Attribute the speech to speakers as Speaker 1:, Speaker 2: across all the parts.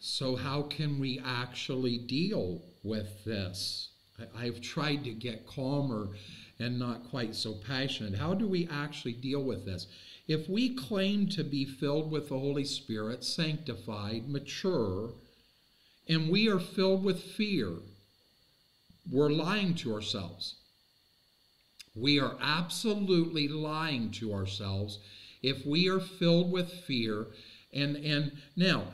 Speaker 1: So, how can we actually deal with this? I've tried to get calmer and not quite so passionate. How do we actually deal with this? If we claim to be filled with the Holy Spirit, sanctified, mature, and we are filled with fear, we're lying to ourselves. We are absolutely lying to ourselves if we are filled with fear. And, and now,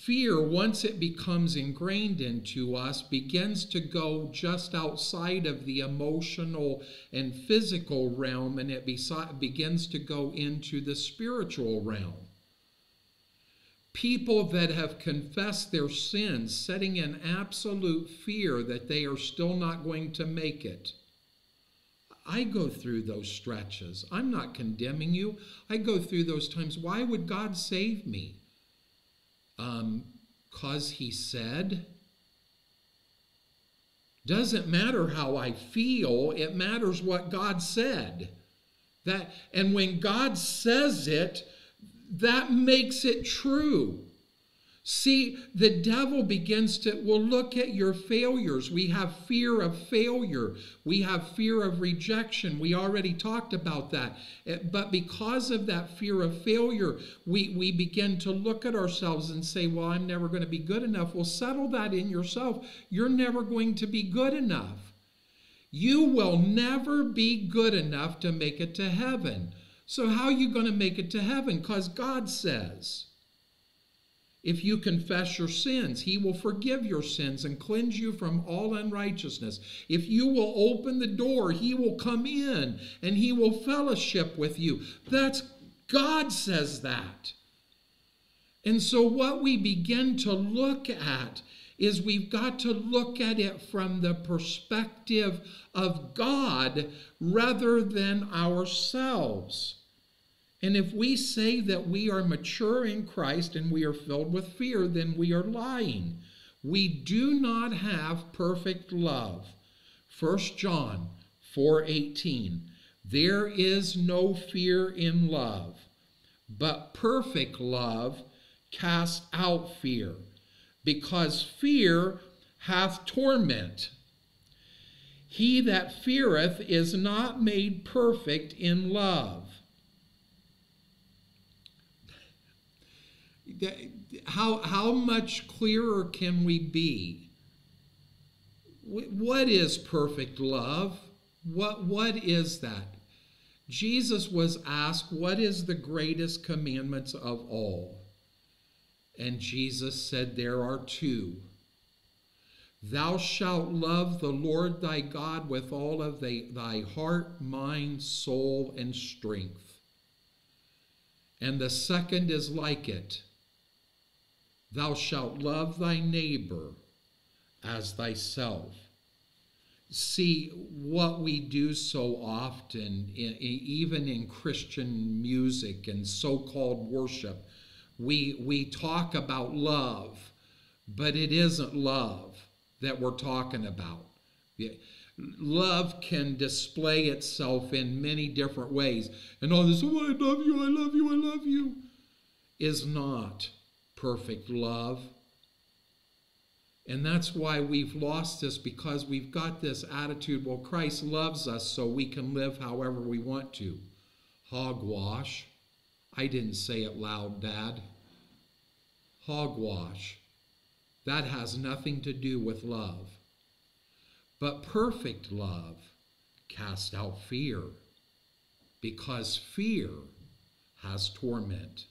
Speaker 1: fear, once it becomes ingrained into us, begins to go just outside of the emotional and physical realm and it begins to go into the spiritual realm. People that have confessed their sins, setting an absolute fear that they are still not going to make it. I go through those stretches. I'm not condemning you. I go through those times. Why would God save me? Um, cause he said. Doesn't matter how I feel, it matters what God said. That and when God says it, that makes it true. See, the devil begins to, well, look at your failures. We have fear of failure. We have fear of rejection. We already talked about that. Eh, but because of that fear of failure, we, we begin to look at ourselves and say, well, I'm never going to be good enough. Well, settle that in yourself. You're never going to be good enough. You will never be good enough to make it to heaven. So, how are you going to make it to heaven? Because God says. If you confess your sins, he will forgive your sins and cleanse you from all unrighteousness. If you will open the door, he will come in and he will fellowship with you. That's God says that. And so, what we begin to look at is we've got to look at it from the perspective of God rather than ourselves. And if we say that we are mature in Christ and we are filled with fear, then we are lying. We do not have perfect love. 1 John 4:18 There is no fear in love, but perfect love casts out fear, because fear hath torment. He that feareth is not made perfect in love. How, how much clearer can we be? What is perfect love? What, what is that? Jesus was asked, What is the greatest commandments of all? And Jesus said, There are two. Thou shalt love the Lord thy God with all of thy, thy heart, mind, soul, and strength. And the second is like it Thou shalt love thy neighbor as thyself. See, what we do so often, even in Christian music and so called worship, we, we talk about love, but it isn't love that we're talking about. Love can display itself in many different ways. And all this, oh, I love you, I love you, I love you, is not perfect love. And that's why we've lost this because we've got this attitude well, Christ loves us so we can live however we want to. Hogwash. I didn't say it loud, Dad. Hogwash. That has nothing to do with love. But perfect love casts out fear because fear has torment.